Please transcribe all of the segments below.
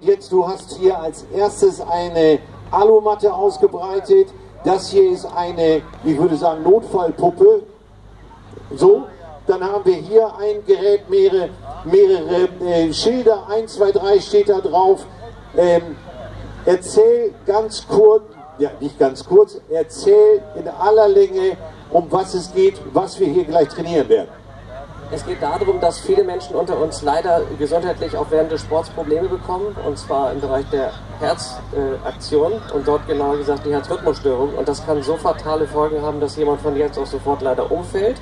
Jetzt, du hast hier als erstes eine Alumatte ausgebreitet. Das hier ist eine, ich würde sagen, Notfallpuppe. So, dann haben wir hier ein Gerät, mehrere, mehrere äh, Schilder, 1, 2, 3 steht da drauf. Ähm, erzähl ganz kurz, ja nicht ganz kurz, erzähl in aller Länge, um was es geht, was wir hier gleich trainieren werden. Es geht darum, dass viele Menschen unter uns leider gesundheitlich auch während des Sports Probleme bekommen, und zwar im Bereich der Herzaktion äh, und dort genauer gesagt die Herzrhythmusstörung. Und das kann so fatale Folgen haben, dass jemand von jetzt auch sofort leider umfällt.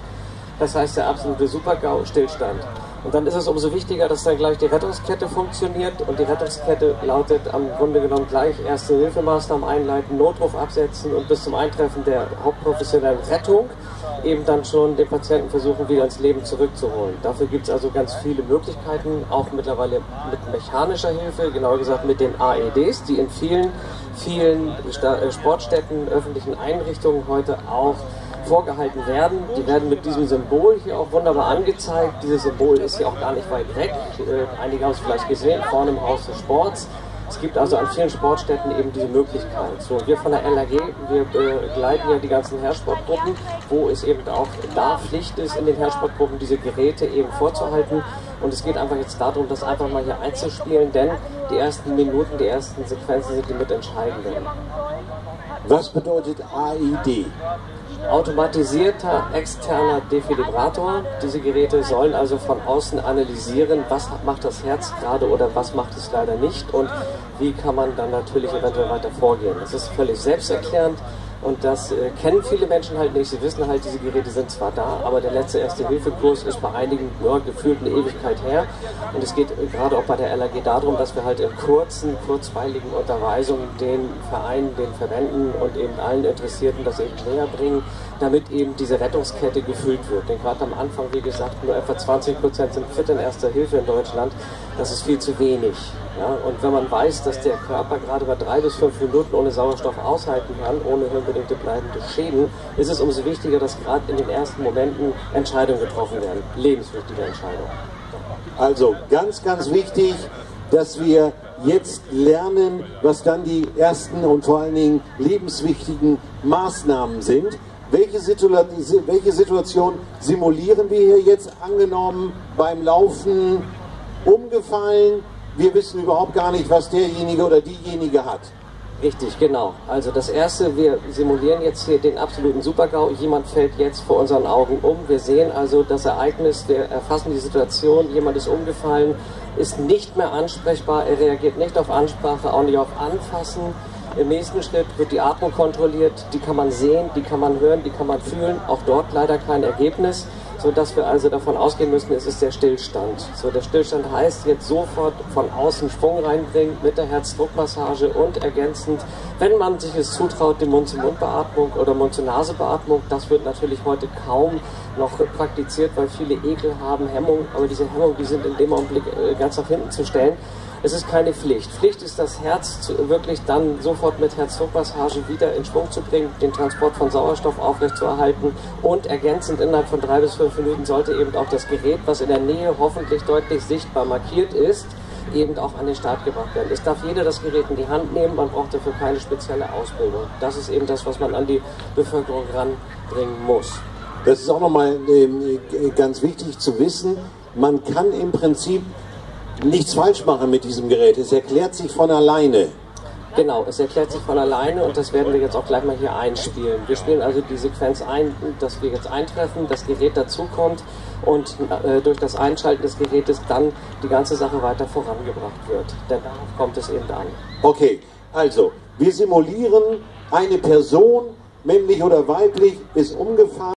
Das heißt der absolute Supergau, Stillstand. Und dann ist es umso wichtiger, dass dann gleich die Rettungskette funktioniert. Und die Rettungskette lautet am Grunde genommen gleich erste Hilfemaßnahmen einleiten, Notruf absetzen und bis zum Eintreffen der hauptprofessionellen Rettung eben dann schon den Patienten versuchen, wieder ins Leben zurückzuholen. Dafür gibt es also ganz viele Möglichkeiten, auch mittlerweile mit mechanischer Hilfe, genauer gesagt mit den AEDs, die in vielen, vielen äh, Sportstätten, öffentlichen Einrichtungen heute auch vorgehalten werden. Die werden mit diesem Symbol hier auch wunderbar angezeigt. Dieses Symbol ist hier auch gar nicht weit weg. Äh, einige haben es vielleicht gesehen, vorne im Haus des Sports. Es gibt also an vielen Sportstätten eben diese Möglichkeit. So, wir von der LAG, wir begleiten ja die ganzen Hersportgruppen, wo es eben auch da Pflicht ist, in den Hersportgruppen diese Geräte eben vorzuhalten. Und es geht einfach jetzt darum, das einfach mal hier einzuspielen, denn die ersten Minuten, die ersten Sequenzen sind die mitentscheidenden. Was bedeutet AID? Automatisierter externer Defibrillator. Diese Geräte sollen also von außen analysieren, was macht das Herz gerade oder was macht es leider nicht und wie kann man dann natürlich eventuell weiter vorgehen. Das ist völlig selbsterklärend. Und das äh, kennen viele Menschen halt nicht. Sie wissen halt, diese Geräte sind zwar da, aber der letzte Erste-Hilfe-Kurs ist bei einigen ja, gefühlt eine Ewigkeit her. Und es geht äh, gerade auch bei der LAG darum, dass wir halt in kurzen, kurzweiligen Unterweisungen den Vereinen, den Verbänden und eben allen Interessierten das eben näher bringen, damit eben diese Rettungskette gefüllt wird. Denn gerade am Anfang, wie gesagt, nur etwa 20 Prozent sind fit in Erster Hilfe in Deutschland. Das ist viel zu wenig. Ja? Und wenn man weiß, dass der Körper gerade bei drei bis fünf Minuten ohne Sauerstoff aushalten kann, ohne unbedingte bleibende Schäden, ist es umso wichtiger, dass gerade in den ersten Momenten Entscheidungen getroffen werden. Lebenswichtige Entscheidungen. Also ganz, ganz wichtig, dass wir jetzt lernen, was dann die ersten und vor allen Dingen lebenswichtigen Maßnahmen sind. Welche, Situ welche Situation simulieren wir hier jetzt angenommen beim Laufen umgefallen? Wir wissen überhaupt gar nicht, was derjenige oder diejenige hat. Richtig, genau. Also das erste, wir simulieren jetzt hier den absoluten Supergau. Jemand fällt jetzt vor unseren Augen um. Wir sehen also das Ereignis, wir erfassen die Situation. Jemand ist umgefallen, ist nicht mehr ansprechbar, er reagiert nicht auf Ansprache, auch nicht auf Anfassen. Im nächsten Schritt wird die Atmung kontrolliert, die kann man sehen, die kann man hören, die kann man fühlen. Auch dort leider kein Ergebnis so dass wir also davon ausgehen müssen, es ist der Stillstand. So, der Stillstand heißt jetzt sofort von außen Schwung reinbringen mit der Herzdruckmassage und ergänzend, wenn man sich es zutraut, die Mund-zu-Mund-Beatmung oder Mund-zu-Nase-Beatmung. Das wird natürlich heute kaum noch praktiziert, weil viele Ekel haben, Hemmung, aber diese Hemmungen, die sind in dem Augenblick äh, ganz nach hinten zu stellen. Es ist keine Pflicht. Pflicht ist das Herz wirklich dann sofort mit Herzdruckmassage wieder in Schwung zu bringen, den Transport von Sauerstoff aufrechtzuerhalten und ergänzend innerhalb von drei bis fünf Minuten sollte eben auch das Gerät, was in der Nähe hoffentlich deutlich sichtbar markiert ist, eben auch an den Start gebracht werden. Es darf jeder das Gerät in die Hand nehmen, man braucht dafür keine spezielle Ausbildung. Das ist eben das, was man an die Bevölkerung ranbringen muss. Das ist auch nochmal äh, ganz wichtig zu wissen. Man kann im Prinzip nichts falsch machen mit diesem Gerät. Es erklärt sich von alleine. Genau, es erklärt sich von alleine und das werden wir jetzt auch gleich mal hier einspielen. Wir spielen also die Sequenz ein, dass wir jetzt eintreffen, das Gerät dazukommt und äh, durch das Einschalten des Gerätes dann die ganze Sache weiter vorangebracht wird. Denn darauf kommt es eben an. Okay, also wir simulieren eine Person, männlich oder weiblich, ist umgefallen.